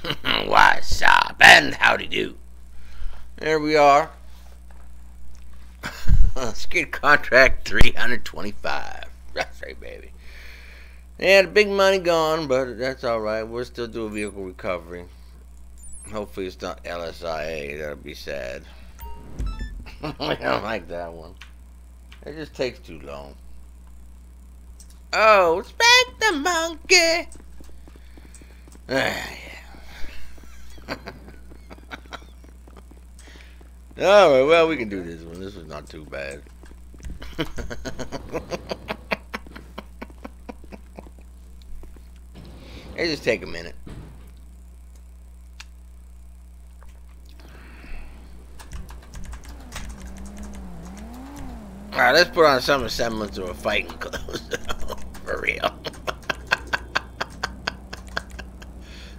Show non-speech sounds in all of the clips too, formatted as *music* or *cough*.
*laughs* What's up? And howdy do. There we are. *laughs* Skid contract 325. That's right, baby. Yeah, the big money gone, but that's alright. We'll still do vehicle recovery. Hopefully it's not LSIA. That'll be sad. *laughs* I don't like that one. It just takes too long. Oh, spank the monkey. *sighs* Ah, yeah. *laughs* Alright, well, we can do this one. This is not too bad. *laughs* it just take a minute. Alright, let's put on some semblance of a fighting clothes. *laughs* For real.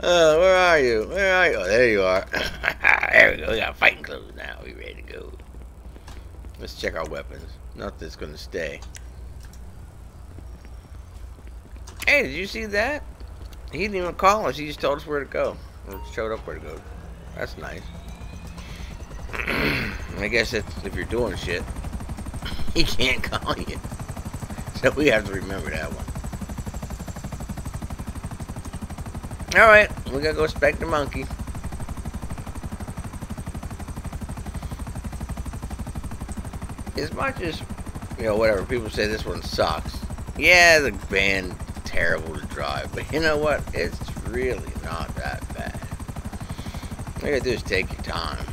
uh, are you? Where are you? Oh, there you are. *laughs* there we go. We got fighting clothes now. We ready to go. Let's check our weapons. Nothing's gonna stay. Hey, did you see that? He didn't even call us. He just told us where to go. Or showed up where to go. That's nice. *clears throat* I guess that's if you're doing shit. *laughs* He can't call you. So we have to remember that one. Alright, we gotta go spank the monkey. As much as, you know, whatever, people say this one sucks. Yeah, the band terrible to drive, but you know what? It's really not that bad. All you gotta do is take your time.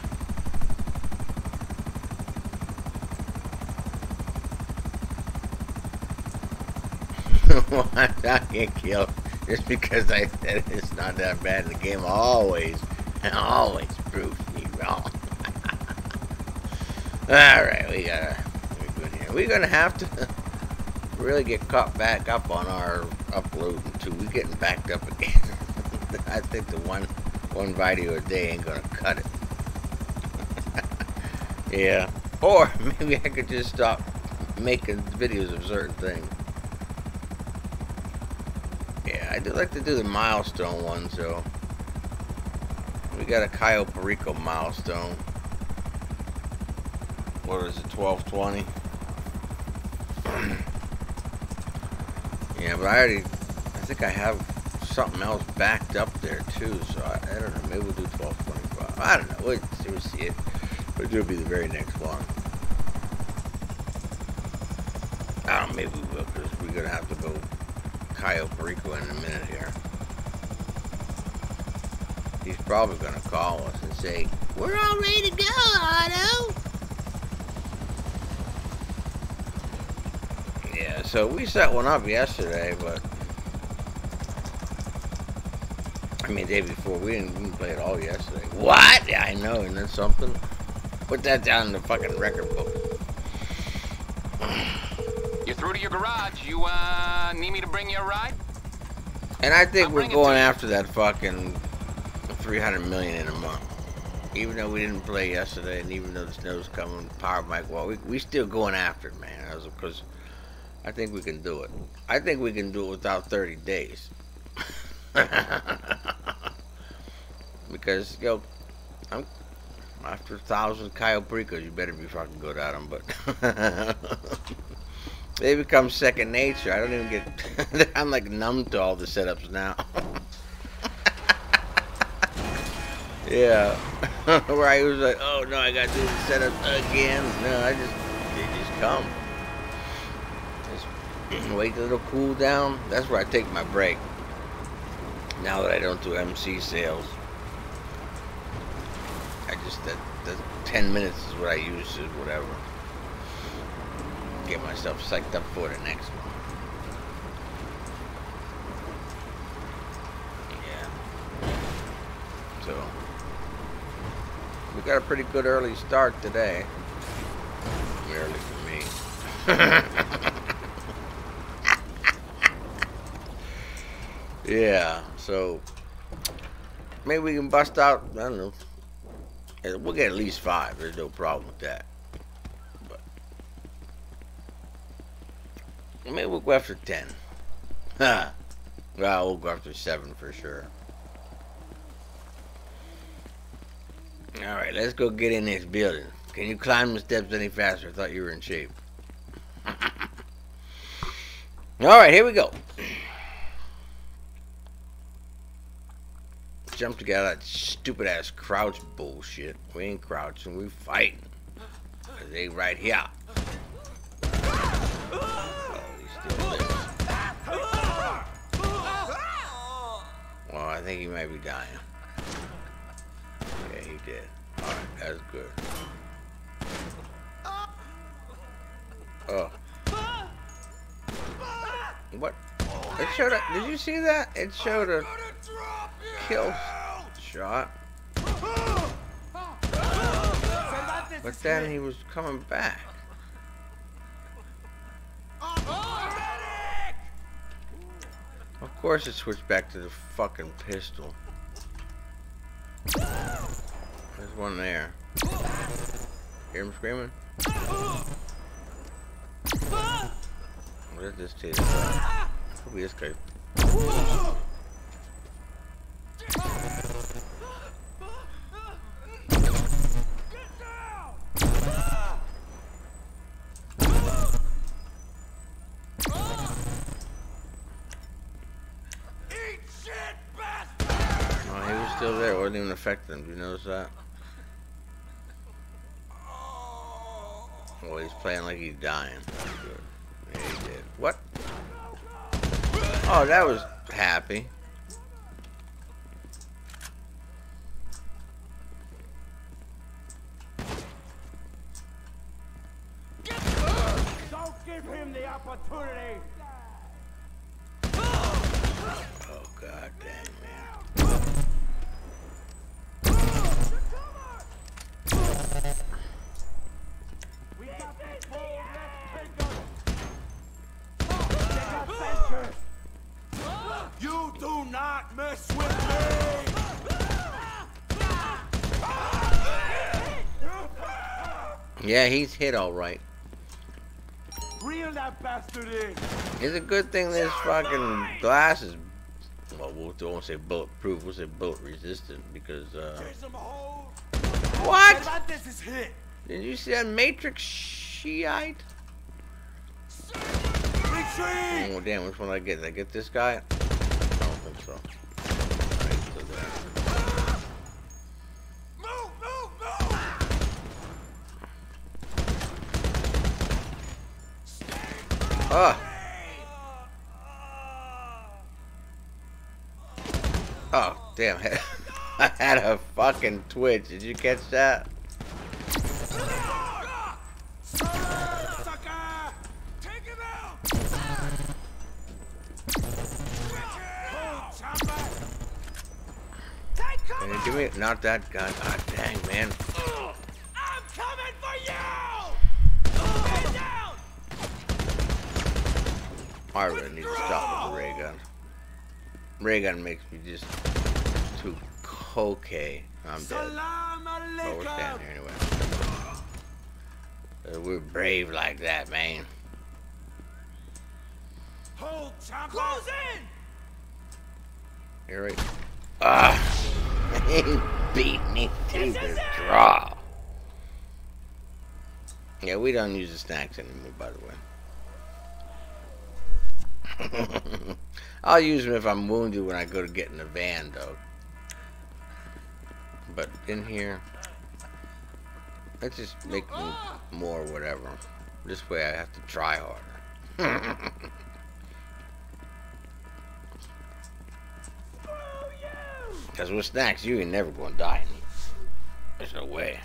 *laughs* I get killed just because I said it's not that bad. The game always, *laughs* always proves me wrong. *laughs* Alright, we gotta, we're good here. We're gonna have to *laughs* really get caught back up on our uploading too. We're getting backed up again. I think the one, one video a day ain't gonna cut it. yeah. Or maybe I could just stop making videos of certain things. I do like to do the milestone one, so we got a Cayo Perico milestone. What is it, 1220? yeah, but I already, I think I have something else backed up there too, so I, I don't know, maybe we'll do 1225. I don't know, we'll see, we'll see it. But it'll be the very next one. I don't know, maybe we will, because we're going to have to go Cayo Perico in a minute here. He's probably going to call us and say, We're all ready to go, Otto. Yeah, so we set one up yesterday, but I mean, day before we didn't, didn't play it all yesterday. What? Yeah, I know, and then something. Put that down in the fucking record book. Through to your garage. You, uh, need me to bring you a ride? And I think I'll we're going after that fucking 300 million in a month. Even though we didn't play yesterday, and even though the snow's coming, power bike, well, we we still going after it, man. Because I think we can do it. I think we can do it without 30 days. *laughs* because yo, I'm after a thousand Cayo Pericos, you better be fucking good at them. But *laughs* they become second nature. I don't even get. *laughs* I'm like numb to all the setups now. *laughs* yeah, *laughs* where I was like, oh no, I gotta do the setup again. No, I just they just come. Just *clears throat* wait till it'll cool down. That's where I take my break. Now that I don't do MC sales, I just that, that 10 minutes is what I use to whatever. Get myself psyched up for the next one. Yeah. So we got a pretty good early start today. Early for me. *laughs* yeah, so maybe we can bust out, I don't know. We'll get at least five. There's no problem with that. Maybe we'll go after ten. *laughs* Huh. Well, we'll go after seven for sure. Alright, let's go get in this building. Can you climb the steps any faster? I thought you were in shape. *laughs* Alright, here we go. Jump together that stupid ass crouch bullshit. We ain't crouching, we fighting. They right here. I think he might be dying. Yeah, he did. Alright, that's good. Oh. What? It showed a, did you see that? It showed a kill shot. But then he was coming back. Of course it switched back to the fucking pistol. There's one there. Hear him screaming? What is this taser? Could be this guy. Still there. It wasn't even affecting him. Do you notice that? Well, he's playing like he's dying. Yeah, he did. What? Oh, that was happy. Don't give him the opportunity. Yeah, he's hit all right. Reel that bastard in. It's a good thing this fucking glass is. Well, we won't say bulletproof. We'll say bullet resistant because. uh... Chase him home. What? Cervantes is hit. Did you see that Matrix Shiite? Retreat. Oh damn! Which one did I get? Did I get this guy? Oh! Oh, damn. *laughs* I had a fucking twitch. Did you catch that? Give me not that gun? God dang, man. I'm coming for you! Get down! I really need to stop with the ray gun. Ray gun makes me just too cocaine. I'm dead. Oh, we're standing here anyway. Uh, we're brave like that, man. Hold! Close in! You're right. Ah! *laughs* he beat me to the draw. Yeah, we don't use the snacks anymore, by the way. *laughs* I'll use them if I'm wounded when I go to get in the van, though. But in here, let's just make me more whatever. This way I have to try harder. *laughs* Because with snacks, you ain't never going to die. There's no way.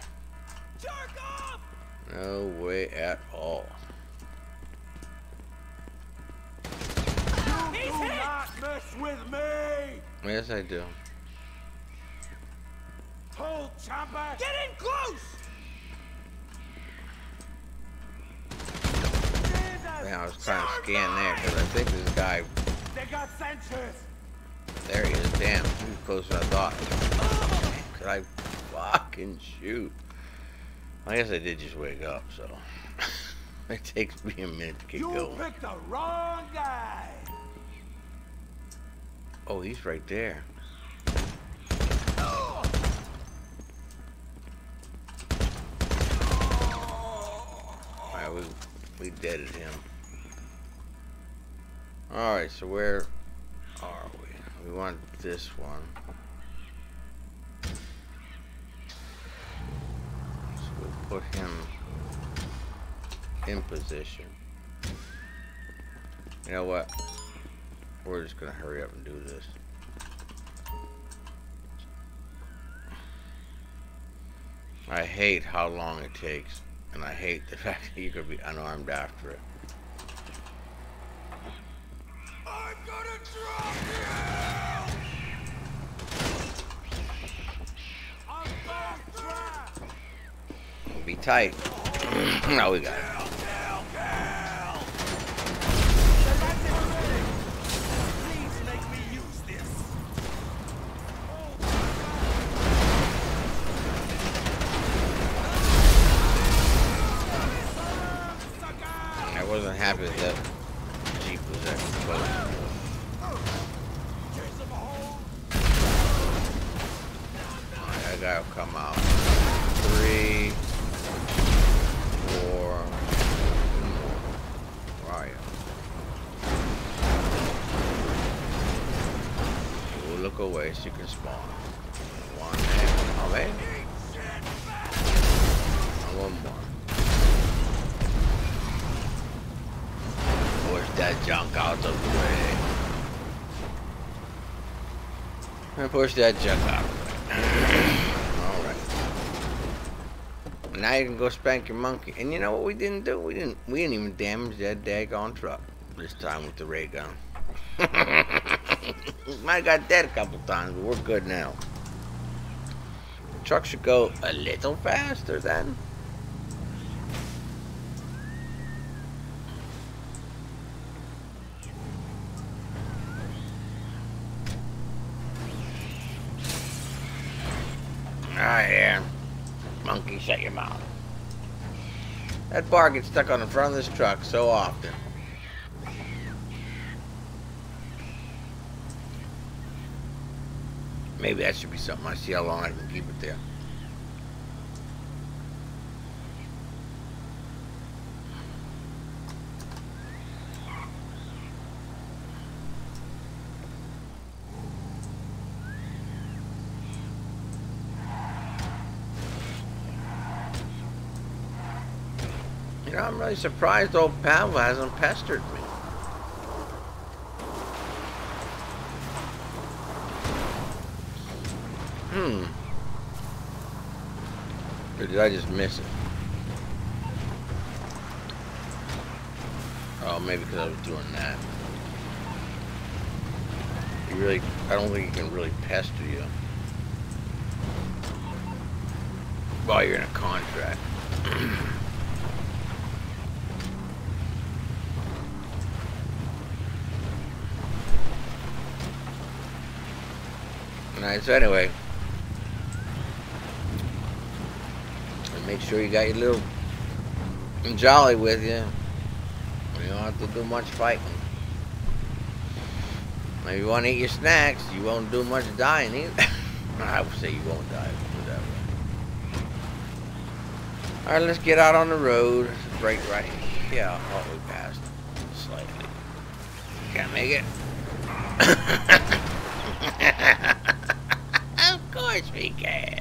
No way at all. With me! Yes, I do. Hold, Chopper! Get in close! Yeah, I was trying to scan there because I think this guy. They got sensors! There he is. Damn, he was closer than I thought. Could I fucking shoot? I guess I did just wake up, so *laughs* it takes me a minute to get You going. picked the wrong guy! Oh, he's right there. Alright, we, we deaded him. Alright, so where are we? We want this one. So we put him in position. You know what? We're just gonna hurry up and do this. I hate how long it takes, and I hate the *laughs* fact that you could be unarmed after it. I'm gonna drop you! I'm! It'll be tight. *clears throat* no, we got it. I gotta come out. Three, four. Where are you? We'll look away so you can spawn. One. And one more. Push that junk out of the way. And push that junk out of the way. Alright. Now you can go spank your monkey. And you know what we didn't do? We didn't we didn't even damage that daggone truck this time with the ray gun. *laughs* Might have got dead a couple times, but we're good now. The truck should go a little faster then. Ah, yeah. Monkey, shut your mouth. That bar gets stuck on the front of this truck so often. Maybe that should be something. I see how long I can keep it there. I'm really surprised old Pavel hasn't pestered me. Hmm. Or did I just miss it? Oh, maybe because I was doing that. You really, I don't think he can really pester you. While you're in a contract. *clears throat* So anyway. Make sure you got your little jolly with you. You don't have to do much fighting. Maybe you want to eat your snacks, you won't do much dying either. I would say you won't die, way. Alright, let's get out on the road. Break right. Yeah, oh, we passed. Slightly. Can't make it. Of course we can.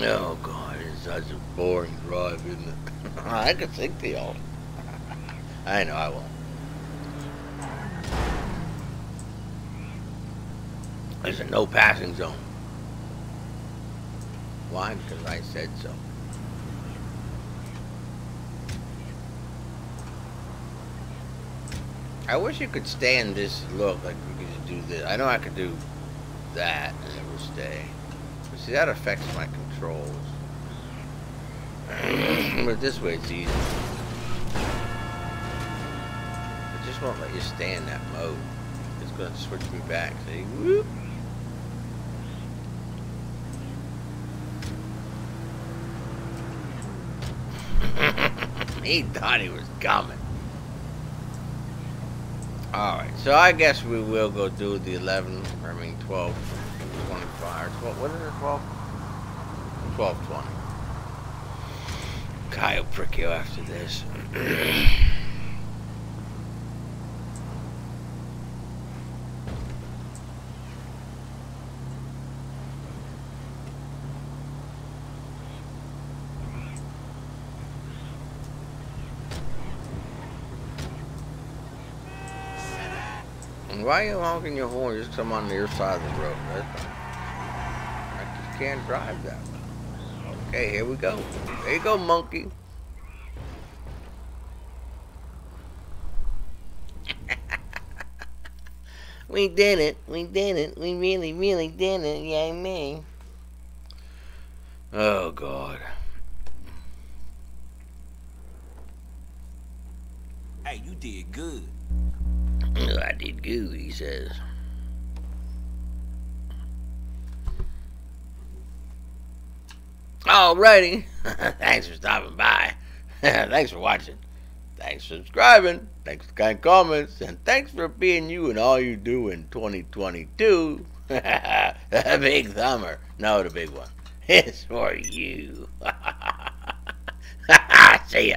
Oh god, it's such a boring drive, isn't it? *laughs* I could think the old. I know I won't. There's a no passing zone. Why? Because I said so. I wish you could stay in this look, like you could do this. I know I could do that and it would stay. But see, that affects my controls. *clears throat* but this way it's easy. It just won't let you stay in that mode. It's going to switch me back. See? Whoop. *laughs* he thought he was coming. Alright, so I guess we will go do the 11, I mean 12, 25, 12, what is it, 12? 12, 20. Cayo Perico after this. And why are you honking your horn just come on the other side of the road? That's. I just can't drive that. Okay, here we go. There you go, monkey. *laughs* we did it. We did it. We really, really did it. Yay me. Oh, God. Hey, you did good. *laughs* I did good, he says. Alrighty. *laughs* Thanks for stopping by. *laughs* thanks for watching. Thanks for subscribing. Thanks for kind comments. And thanks for being you and all you do in 2022. the *laughs* big thumber. No, the big one. It's for you. See ya.